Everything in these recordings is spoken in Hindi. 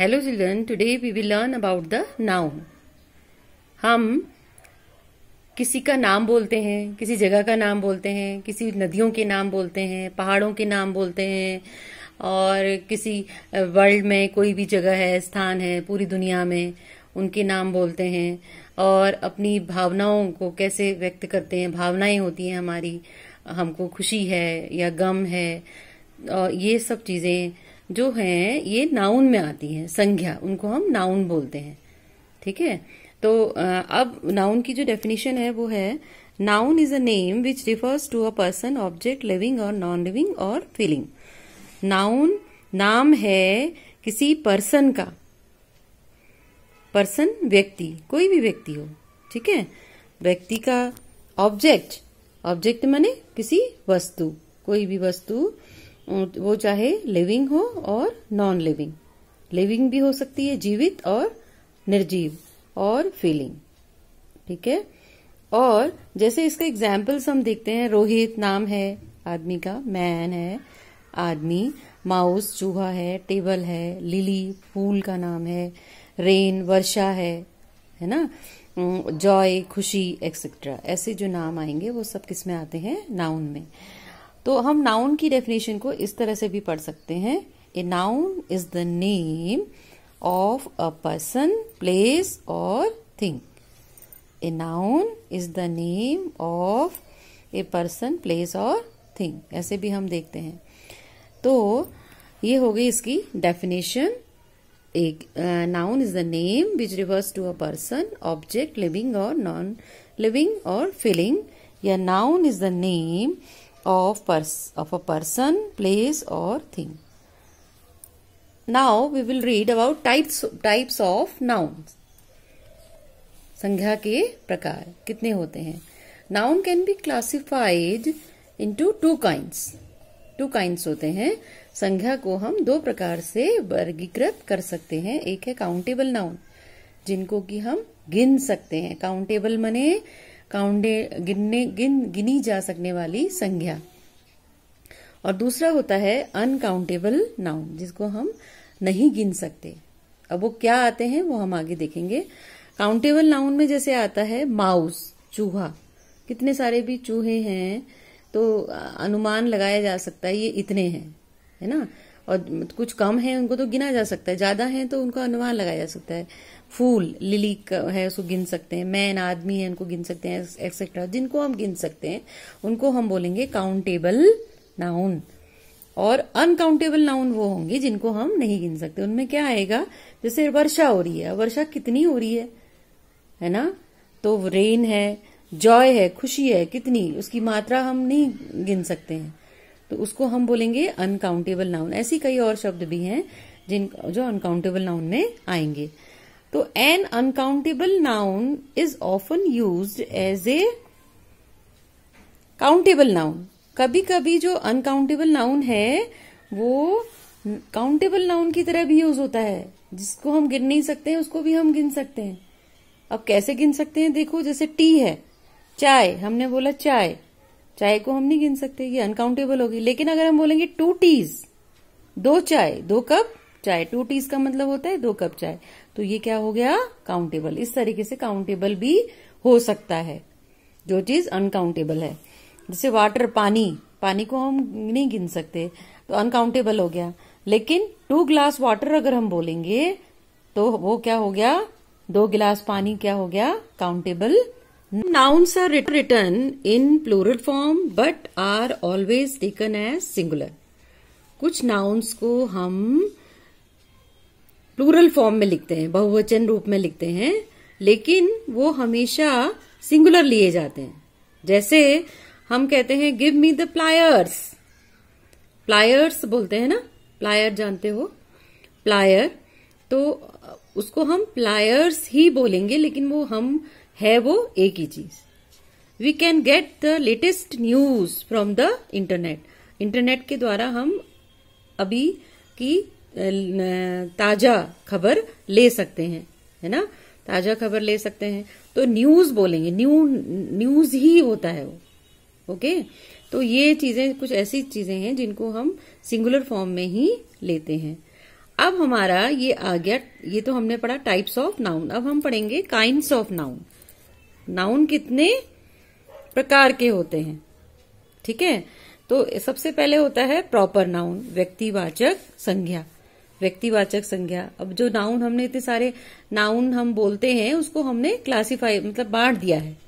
Hello children today we will learn about the noun. हम किसी का नाम बोलते हैं, किसी जगह का नाम बोलते हैं, किसी नदियों के नाम बोलते हैं, पहाड़ों के नाम बोलते हैं, और किसी वर्ल्ड में कोई भी जगह है, स्थान है, पूरी दुनिया में उनके नाम बोलते हैं, और अपनी भावनाओं को कैसे व्यक्त करते हैं, भावनाएँ होती हैं हमारी, हमको खुशी है या गम है, और ये सब चीज़ें जो है, ये नाउन में आती है, संज्ञा, उनको हम नाउन बोलते हैं। ठीक है? तो अब नाउन की जो डेफिनेशन है, वो है noun is a name which refers to a person object living और नॉन लिविंग और फीलिंग नाउन नाम है किसी पर्सन का। पर्सन व्यक्ति, कोई भी व्यक्ति हो। ठीक है? व्यक्ति का ऑब्जेक्ट ऑब्जेक्ट माने किसी वस्तु, कोई भी वस्तु वो चाहे लिविंग हो और नॉन लिविंग लिविंग भी हो सकती है जीवित और निर्जीव और फीलिंग ठीक है? और जैसे इसका एग्जाम्पल्स हम देखते हैं, रोहित नाम है आदमी का मैन है, आदमी माउस चूहा है टेबल है लिली फूल का नाम है रेन वर्षा है है ना? जॉय खुशी एक्सेट्रा ऐसे जो नाम आएँगे वो सब किसमें आते हैं? नाउन में। तो हम नाउन की डेफिनेशन को इस तरह से भी पढ़ सकते हैं। A noun is the name of a person place और thing a noun is the name of a person place और थिंग ऐसे भी हम देखते हैं। तो ये हो गई इसकी डेफिनेशन एक noun is the name which refers to a person object living और नॉन लिविंग और फीलिंग या noun is the name of, pers of a person, place or thing. Now we will read about types, types of nouns. संज्ञा के प्रकार कितने होते हैं? Noun can be classified into two kinds two kinds होते हैं। संज्ञा को हम दो प्रकार से वर्गीकृत कर सकते हैं। एक है काउंटेबल नाउन जिनको कि हम गिन सकते हैं। काउंटेबल मने काउंटे गिनने, गिन, गिनी जा सकने वाली संज्ञा। और दूसरा होता है अनकाउंटेबल नाउन जिसको हम नहीं गिन सकते। अब वो क्या आते हैं, वो हम आगे देखेंगे। काउंटेबल नाउन में जैसे आता है माउस चूहा। कितने सारे भी चूहे हैं तो अनुमान लगाया जा सकता है, ये इतने हैं, है ना? और कुछ कम है, उनको तो गिना जा सकता है। ज़्यादा है तो उनका अनुमान लगाया जा सकता है। फूल, लिली है, उसको गिन सकते हैं। मैन, आदमी है, उनको गिन सकते हैं एक्सेट्रा जिनको हम गिन सकते हैं, उनको हम बोलेंगे काउंटेबल नाउन और अनकाउंटेबल नाउन वो होंगे जिनको हम नहीं गिन सकते। उनमें क्या आएगा? जैसे वर्षा हो रही है। वर्षा कितनी हो रही है? है ना? तो रेन है जॉय है, खुशी है, कितनी? उसकी मात्रा हम नहीं गिन सकते हैं। तो उसको हम बोलेंगे अनकाउंटेबल नाउन ऐसी कई और शब्द भी हैं जिन, जो अनकाउंटेबल नाउन में आएँगे. तो an uncountable noun is often use as a countable noun कभी कभी जो अनकाउंटेबल नाउन है, वो काउंटेबल नाउन की तरह भी यूज़ होता है. जिसको हम गिन नहीं सकते हैं, उसको भी हम गिन सकते हैं. अब कैसे गिन सकते हैं? देखो, जैसे टी है, चाय. हमने बोला चाय. चाय को हम नहीं गिन सकते, ये अनकाउंटेबल होगी। लेकिन अगर हम बोलेंगे टू टीज दो चाय, दो कप चाय टू टीज का मतलब होता है दो कप चाय। तो ये क्या हो गया? काउंटेबल इस तरीके से काउंटेबल भी हो सकता है, जो चीज़ अनकाउंटेबल है। जैसे वाटर पानी पानी को हम नहीं गिन सकते तो अनकाउंटेबल हो गया। लेकिन टू ग्लास वाटर अगर हम बोलेंगे तो वो क्या हो गया? दो गिलास पानी क्या हो गया? Countable nouns are written in plural form but are always taken as singular कुछ नाउन्स को हम प्लूरल फॉर्म में लिखते हैं, बहुवचन रूप में लिखते हैं, लेकिन वो हमेशा सिंगुलर लिए जाते हैं। जैसे हम कहते हैं give me the pliers pliers बोलते हैं ना? प्लायर जानते हो? प्लायर तो उसको हम प्लायर्स ही बोलेंगे, लेकिन वो हम है वो एक ही चीज़। We can get the latest news from the internet internet के द्वारा हम अभी की ताज़ा खबर ले सकते हैं, है ना? ताज़ा खबर ले सकते हैं। तो न्यूज़ बोलेंगे। न्यू न्यूज़ ही होता है वो, ओके? तो ये चीज़ें, कुछ ऐसी चीज़ें हैं जिनको हम सिंगुलर फॉर्म में ही लेते हैं। अब हमारा ये आ गया, ये तो हमने पढ़ा टाइप्स ऑफ़ नाउन अब हम पढ़ेंगे काइंड्स ऑफ़ नाउन नाउन कितने प्रकार के होते हैं? ठीक है? तो सबसे पहले होता है प्रॉपर नाउन, व्यक्तिवाचक संज्ञा। व्यक्तिवाचक संज्ञा। अब जो नाउन हमने इतने सारे नाउन हम बोलते हैं, उसको हमने क्लासिफाई मतलब बांट दिया है।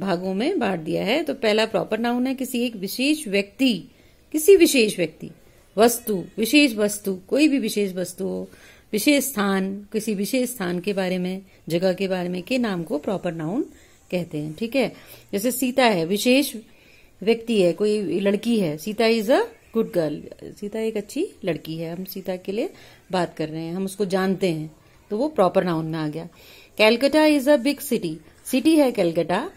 भागों में बांट दिया है। तो पहला प्रॉपर नाउन है किसी एक विशेष व्यक्ति, किसी विशेष व्यक्ति, वस्तु, विशेष वस्तु, कोई भी विशेष वस्तु हो। विशेष स्थान, किसी विशेष स्थान के बारे में, जगह के बारे में के नाम को प्रॉपर नाउन कहते हैं, ठीक है? जैसे सीता है, विशेष व्यक्ति है, कोई लड़की है, Sita is a good girl Sita एक अच्छी लड़की है, हम सीता के लिए बात कर रहे हैं, हम उसको जानते हैं तो वो प्रॉपर नाउन में आ गया। Calcutta is a big city city है कैलकाटा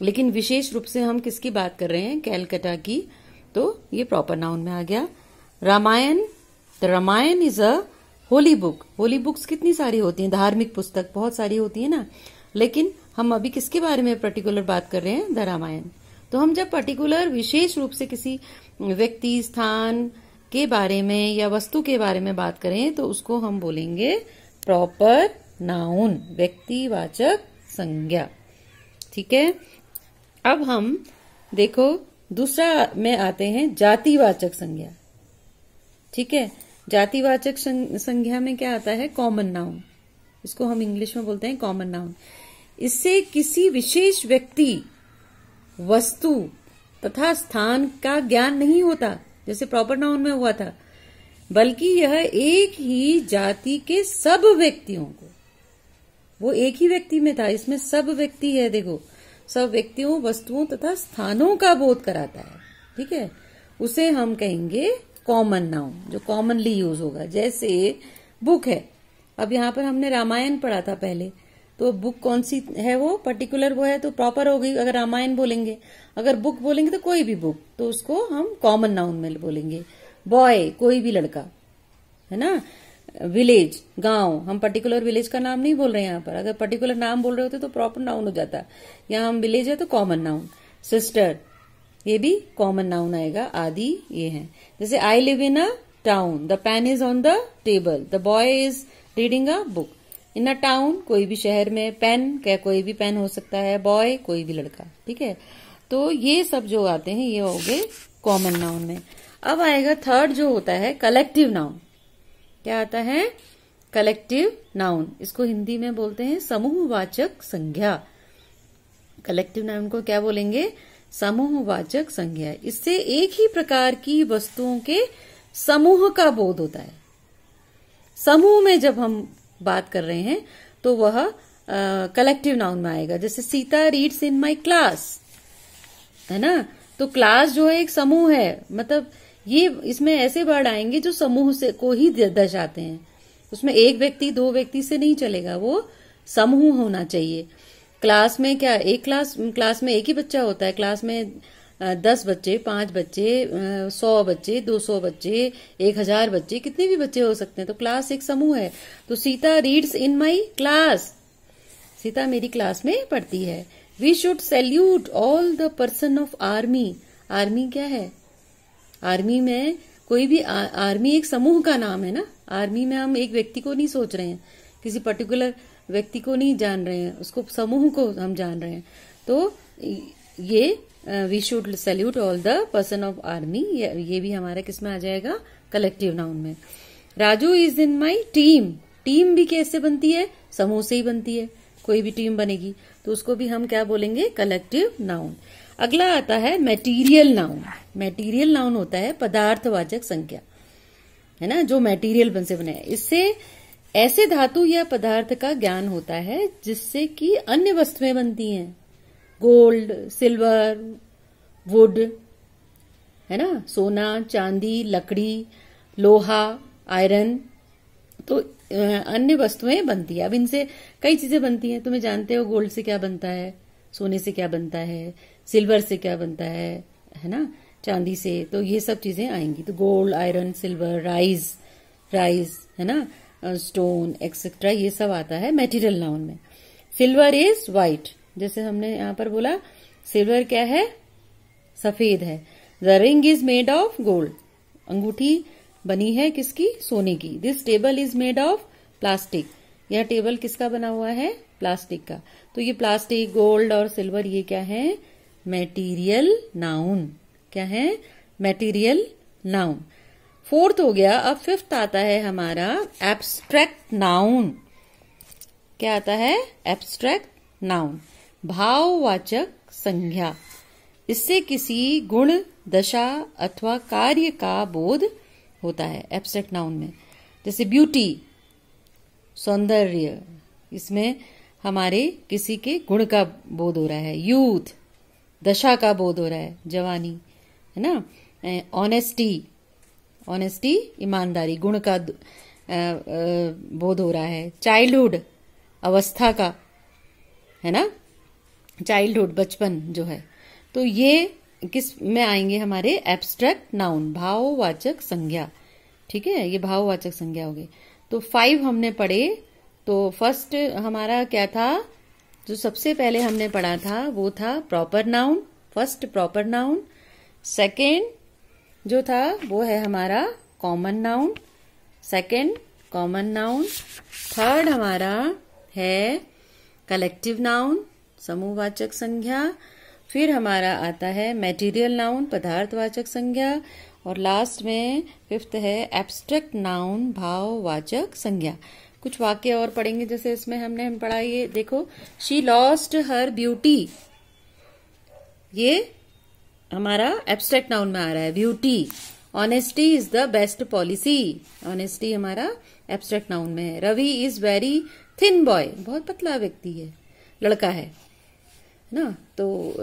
लेकिन विशेष रूप से हम किसकी बात कर रहे हैं? कैलकाटा की तो ये प्रॉपर नाउन में आ गया। Ramayan the Ramayan is a holy book. Holy books कितनी सारी होती हैं? धार्मिक पुस्तक, बहुत सारी होती है ना? लेकिन हम अभी किसके बारे में पर्टिकुलर बात कर रहे हैं? द रामायण तो हम जब पर्टिकुलर विशेष रूप से किसी व्यक्ति, स्थान के बारे में या वस्तु के बारे में बात करें तो उसको हम बोलेंगे प्रॉपर नाउन व्यक्तिवाचक संज्ञा। ठीक है? अब हम देखो, दूसरा में आते हैं जातिवाचक संज्ञा। ठीक है? जातिवाचक संज्ञा में क्या आता है? कॉमन नाउन इसको हम इंग्लिश में बोलते हैं कॉमन नाउन इससे किसी विशेष व्यक्ति, वस्तु तथा स्थान का ज्ञान नहीं होता, जैसे प्रॉपर नाउन में हुआ था, बल्कि यह एक ही जाति के सब व्यक्तियों को। वो एक ही व्यक्ति में था, इसमें सब व्यक्ति है, देखो। सब व्यक्तियों, वस्तुओं तथा स्थानों का बोध कराता है। ठीक है? उसे हम कहेंगे कॉमन नाउन जो कॉमनली यूज़ होगा। जैसे बुक है। अब यहाँ पर हमने रामायण पढ़ा था पहले। तो बुक कौन सी है वो? पर्टिकुलर वो है तो प्रॉपर हो गई। अगर रामायण बोलेंगे। अगर बुक बोलेंगे तो कोई भी बुक तो उसको हम कॉमन नाउन में बोलेंगे। बॉय कोई भी लड़का, है ना? विलेज गाँव, हम पर्टिकुलर विलेज का नाम नहीं बोल रहे हैं यहाँ पर। अगर पर्टिकुलर नाम बोल रहे होते तो प्रॉपर नाउन हो जाता। यहाँ हम विलेज है तो कॉमन नाउन सिस्टर ये भी कॉमन नाउन आएगा, आदि ये है। जैसे I live in a town the pen is on the table the boy is reading a book in a town कोई भी शहर में पेन क्या कोई भी पेन हो सकता है बॉय कोई भी लड़का, ठीक है? तो ये सब जो आते हैं, ये हो गए कॉमन नाउन में। अब आएगा थर्ड जो होता है कलेक्टिव नाउन क्या आता है? कलेक्टिव नाउन इसको हिंदी में बोलते हैं समूहवाचक संज्ञा। कलेक्टिव नाउन को क्या बोलेंगे? समूहवाचक संज्ञा इससे एक ही प्रकार की वस्तुओं के समूह का बोध होता है। समूह में जब हम बात कर रहे हैं तो वह कलेक्टिव नाउन में आएगा। जैसे, Sita reads in my class है ना? तो क्लास जो है, एक समूह है। मतलब ये, इसमें ऐसे वर्ड आएँगे जो समूह से, को ही दर्शाते हैं। उसमें एक व्यक्ति, दो व्यक्ति से नहीं चलेगा। वो समूह होना चाहिए। क्लास में क्या एक क्लास क्लास में एक ही बच्चा होता है? क्लास में दस बच्चे पाँच बच्चे सौ बच्चे दो सौ बच्चे एक हज़ार बच्चे कितने भी बच्चे हो सकते हैं। तो क्लास एक समूह है। तो Sita reads in my class Sita मेरी क्लास में पढ़ती है। We should salute all the person of army army क्या है? आर्मी में कोई भी आ, आर्मी एक समूह का नाम है ना? आर्मी में हम एक व्यक्ति को नहीं सोच रहे हैं। किसी पर्टिकुलर व्यक्ति को नहीं जान रहे हैं, उसको समूह को हम जान रहे हैं। तो ये we should salute all the person of army ये भी हमारा किसमें आ जाएगा? कलेक्टिव नाउन में। Raju is in my team team भी कैसे बनती है? समूह से ही बनती है। कोई भी टीम बनेगी। तो उसको भी हम क्या बोलेंगे? कलेक्टिव नाउन अगला आता है मेटीरियल नाउन मेटीरियल नाउन होता है पदार्थवाचक संख्या। है ना? जो मेटीरियल बन से बने इससे ऐसे धातु या पदार्थ का ज्ञान होता है जिससे कि अन्य वस्तुएँ बनती हैं। गोल्ड, सिल्वर, वुड, है ना? सोना, चांदी, लकड़ी, लोहा, आयरन। तो अन्य वस्तुएँ बनती है। अब इनसे कई चीज़ें बनती हैं। तुम्हें जानते हो गोल्ड से क्या बनता है, सोने से क्या बनता है, सिल्वर से क्या बनता है है ना? चांदी से तो ये सब चीज़ें आएँगी। तो gold, iron, silver rice rice है ना? स्टोन एक्सेट्रा ये सब आता है मेटीरियल नाउन में। सिल्वर इज़ व्हाइट जैसे हमने यहाँ पर बोला सिल्वर क्या है? सफ़ेद है। The ring is made of gold अंगूठी बनी है किसकी? सोने की। This table is made of plastic यह टेबल किसका बना हुआ है? प्लास्टिक का। तो ये प्लास्टिक गोल्ड और सिल्वर ये क्या है? मेटीरियल नाउन क्या है? मेटीरियल नाउन फोर्थ हो गया, अब फिफ्थ आता है हमारा एब्स्ट्रैक्ट नाउन क्या आता है? एब्स्ट्रैक्ट नाउन भाववाचक संज्ञा। इससे किसी गुण, दशा अथवा कार्य का बोध होता है एब्स्ट्रैक्ट नाउन में। जैसे ब्यूटी सौंदर्य, इसमें हमारे किसी के गुण का बोध हो रहा है। यूथ दशा का बोध हो रहा है। जवानी, है ना? ऑनेस्टी ऑनेस्टी ईमानदारी, गुण का बोध हो रहा है। चाइल्डहुड अवस्था का, है ना? चाइल्डहुड बचपन जो है। तो ये किसमें आएँगे हमारे? एब्स्ट्रैक्ट नाउन भाववाचक संज्ञा। ठीक है? ये भाववाचक संज्ञा हो गई तो फाइव हमने पढ़े। तो फ़र्स्ट हमारा क्या था? जो सबसे पहले हमने पढ़ा था, वो था proper noun first proper noun second जो था, वो है हमारा common noun second common noun third हमारा है कलेक्टिव नाउन समूहवाचक संज्ञा. फिर हमारा आता है मेटीरियल नाउन पदार्थवाचक संज्ञा. और लास्ट में फिफ्थ है एब्स्ट्रैक्ट नाउन भाववाचक संज्ञा. कुछ वाक्य और पढ़ेंगे, जैसे इसमें हमने हम पढ़ा ये देखो. शी लॉस्ट हर ब्यूटी ये हमारा एब्स्ट्रैक्ट नाउन में आ रहा है beauty honesty is the best policy honesty हमारा एब्स्ट्रैक्ट नाउन में है. Ravi is very thin boy बहुत पतला व्यक्ति है, लड़का है ना? तो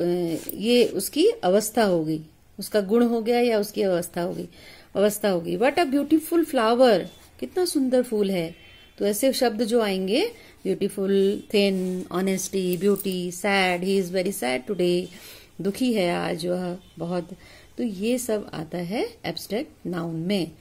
ये उसकी अवस्था हो गई उसका गुण हो गया या उसकी अवस्था हो गई अवस्था हो गई वट अ ब्यूटीफुल फ्लावर कितना सुंदर फूल है। तो ऐसे शब्द जो आएँगे beautiful thin honesty beauty sad he is very sad today दुखी है आज वह बहुत। तो ये सब आता है एब्स्ट्रैक्ट नाउन में।